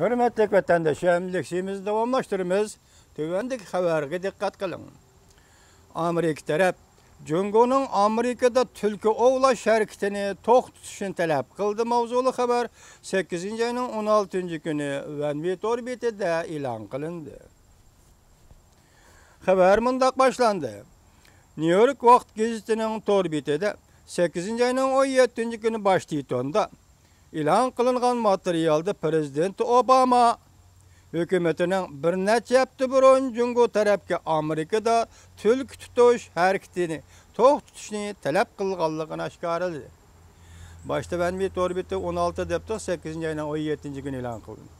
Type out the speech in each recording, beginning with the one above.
Hürmetlik vatandaşım, leksimizi davamlaştırımız. Tövendeki haberge dikkat kılın. Amerika taraf Cungo'nun Amerika'da tülkü oğlaş hareketini toq tutuşun talep kıldı mavzulu haber 8. ayının 16. günü Venvit orbitede ilan kılındı. Haber mındaq başlandı. New York Vaqt gazetinin torbitede 8. ayının 17. günü başlaytonda ilan kılıngan materialda Prezident Obama hükümetinin bir neçe yaptı burun Cungo tarafga Amerikada tülk tutuş hareketini toq tutuşni talep kılganlığını aşkarıldı. Başta bir torbiti 16 depti 8. ayının 17. günü ilan kıldım.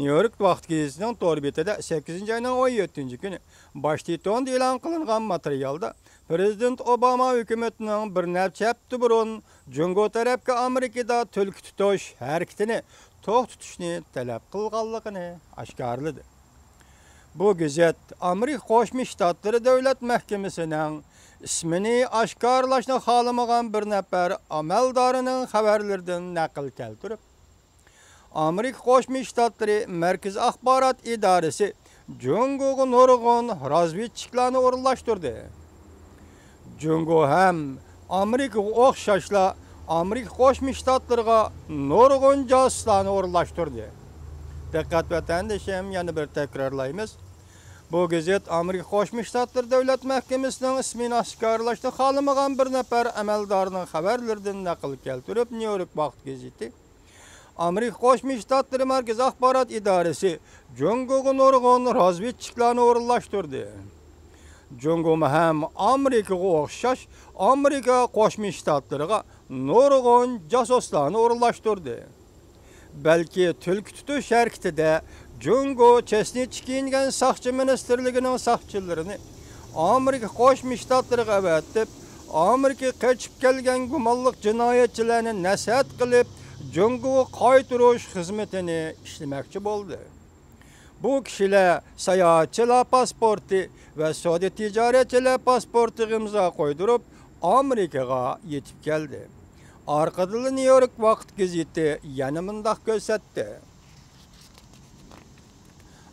New Vaqt gazetinin torbitede 8. ayının 17. günü başlayton ilan kılıngan materialda Prezident Obama hükümetinin bir neçe yaptı burun Cungo tarafga Amerikada tülk tutuş hareketini toq tutuşni talep kılganlığını aşkarladı. Bu gazet Amerika Qo'shma Shtatlari Davlat Mahkamasining ismini oshkorlashni xohlamagan bir nafar amaldorining xabarlaridan naql keltirib, Amerika Qo'shma Shtatlari Markaz axborot idorasi Jungoga nurg'un razvedchiklarni o'rinlashtirdi. Jungo ham Amerikaga o'xshashla Amerika Qo'shma Shtatlariga nurg'un josuslarni o'rinlashtirdi. Diqqat vatandaşım yana bir takrorlaymiz. Bu gazet Amerika Qo'shma Shtatlar Davlat Mahkamasining ismini oshkorlashni xohlamagan bir nafar amaldorning xabarlaridan naql keltirib, New York Vaqt gazeti Amerika Qo'shma Shtatlari Markaz axborot idorasi Jungoga nurg'un razvedchiklarni o'rinlashtirdi. Jungo ham Amerikaga o'xshash Amerika Qo'shma Shtatlariga nurg'un josuslarni o'rinlashtirdi. balki tulki tutish harakatida Jungo chesni kiyingan saqchi ministrligining saqchilarini Amerika Qo'shma Shtatlariga avatib, Amerika qochib kelgan gumonliq jinoyatchilarni nasihat qilib, Jungo qaytirish xizmatini ishlamoqchi bo'ldi. Bu kishilar sayohatchilar pasporti va sodi tijoratchilar pasporti imzo qo'ydirib, Amerikaga yetib keldi. Arkadılı New York Vaqt gazeti yana mundaq ko'rsatdi.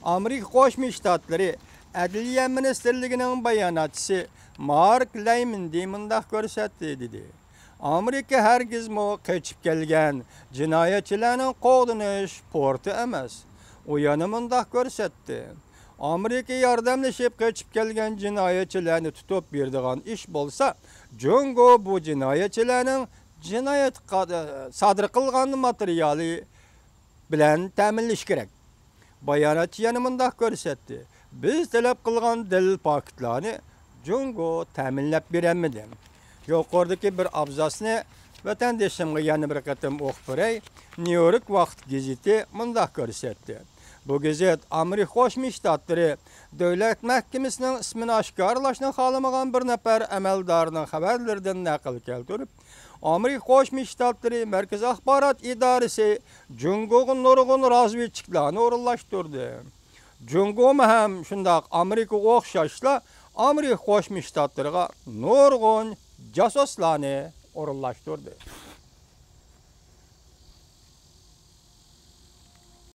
Amerika Qo'shma Shtatlari Adliya ministrligining bayonotchisi Mark Layman mundaq ko'rsatdi dedi. Amerika hargizmi qochib kelgan jinoyatchilarning qo'g'dinish porti emas. U yana mundaq ko'rsatdi. Amerika yordamlashib qochib kelgan jinoyatchilarni tutib beradigan ish bo'lsa, Jungo bu jinoyatchilarning jinoyat sodir qilgan materiali bilan ta'minlash kerak. Bayonotchi yana mundaq ko'rsatdi. Biz talab qilgan dalil paketlarni Jungo ta'minlab beramiz. Yuqoridagi bir abzasni vatandoshimga yana bir qatam o'qib beray. New York vaqt gazeti mundaq ko'rsatdi. Bu gazet Amerika Qo'shma Shtatlari Davlat Mahkamasining ismini oshkorlashni xohlamagan bir nafar amaldorning xabarlaridan naql keltirib, Amerika Qo'shma Shtatlari Markaz axborot idorasi Jungoga nurg'un razvedchiklarni o'rinlashtirdi. Jungo ham shundoq Amerikaga o'xshashla Amerika Qo'shma Shtatlariga nurg'un josuslarni o'rinlashtirdi.